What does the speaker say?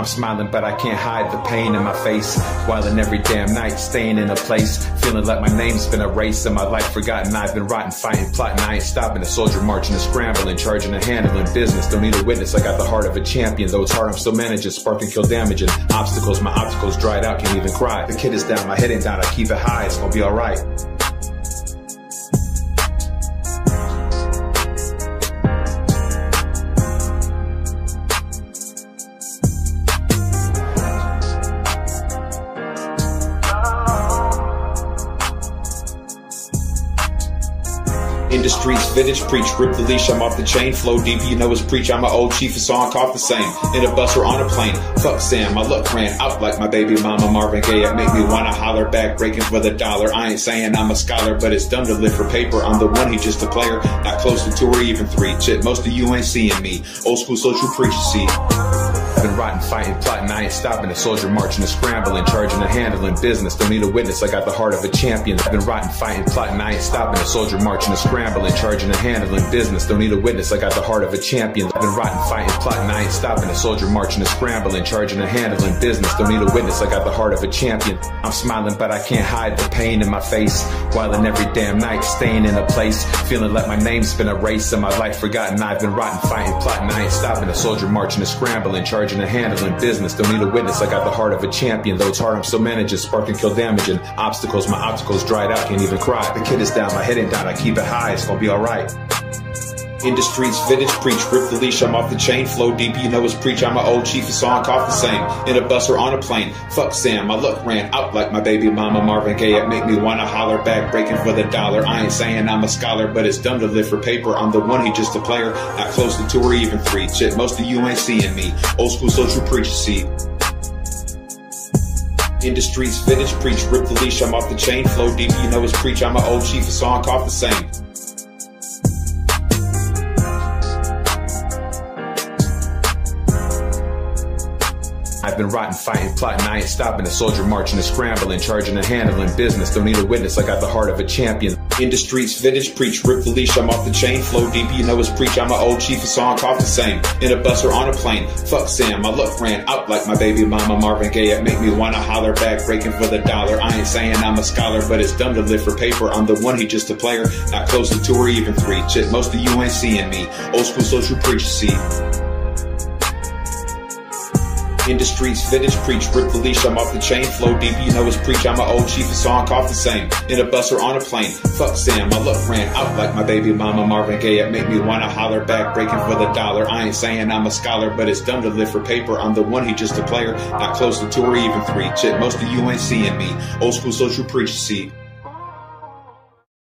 I'm smiling, but I can't hide the pain in my face. Whiling every damn night, staying in a place. Feeling like my name's been erased and my life forgotten. I've been rotting, fighting, plotting. I ain't stopping. A soldier marching and scrambling, charging and handling business. Don't need a witness. I got the heart of a champion. Though it's hard, I'm still managing. Spark and kill damaging. Obstacles, my obstacles dried out, can't even cry. The kid is down, my head ain't down. I keep it high, it's gonna be alright. In the streets, vintage preach, rip the leash, I'm off the chain, flow deep, you know it's preach, I'm an old chief, a song cough the same. In a bus or on a plane, fuck Sam, my luck ran out like my baby mama Marvin Gaye, it make me wanna holler back, breaking for the dollar. I ain't saying I'm a scholar, but it's dumb to live for paper. I'm the one, he just a player, not close to two or even three. Shit, most of you ain't seeing me. Old school social preacher, see. I've been rotting, fighting, plotting, I ain't stopping. A soldier marching a scrambling, charging and handling business. Don't need a witness, I got the heart of a champion. I've been rotting, fighting, plotting, I ain't stopping. A soldier marching a scrambling, charging and handling business. Don't need a witness, I got the heart of a champion. I've been rotting, fighting, plotting, I ain't stopping. A soldier marching a scrambling, charging and handling business. Don't need a witness, I got the heart of a champion. I'm smiling, but I can't hide the pain in my face. Whiling every damn night, staying in a place. Feeling like my name's been erased and my life forgotten. I've been rotting, fighting, plotting, I ain't stopping. A soldier marching a scrambling, charging and handling business. Don't need a witness, I got the heart of a champion. Though it's hard, I'm still managing, spark and kill damaging. Obstacles, my obstacles dried out, can't even cry. The kid is down, my head ain't down, I keep it high, it's gonna be alright. In the streets, vintage preach, rip the leash, I'm off the chain, flow deep, you know it's preach, I'm an old chief, a song cough the same. In a bus or on a plane, fuck Sam, my luck ran out like my baby mama Marvin Gaye, it make me wanna holler back, breaking for the dollar. I ain't saying I'm a scholar, but it's dumb to live for paper. I'm the one, he just a player, not close to two or even three. Shit, most of you ain't seeing me. Old school social preacher, see. In the streets, vintage preach, rip the leash, I'm off the chain, flow deep, you know it's preach, I'm an old chief, a song cough the same. I've been rotting, fighting, plotting, I ain't stopping. A soldier marching and scrambling, charging and handling business. Don't need a witness, I got the heart of a champion. In the streets, vintage preach, rip the leash, I'm off the chain, flow deep, you know it's preach, I'm an old chief, a song cough the same. In a bus or on a plane, fuck Sam, my luck ran out like my baby mama Marvin Gaye, it make me wanna holler back, breaking for the dollar. I ain't saying I'm a scholar, but it's dumb to live for paper. I'm the one, he just a player, not close to two or even three. Shit, most of you ain't seeing me. Old school social preach, see. In the streets, vintage preach, rip the leash, I'm off the chain, flow deep, you know it's preach, I'm an old chief, a song cough the same. In a bus or on a plane, fuck Sam, my luck ran out like my baby mama Marvin Gaye, it make me wanna holler back, breaking for the dollar. I ain't saying I'm a scholar, but it's dumb to live for paper. I'm the one, he just a player, not close to two or even three. Shit, most of you ain't seeing me. Old school social preach, see.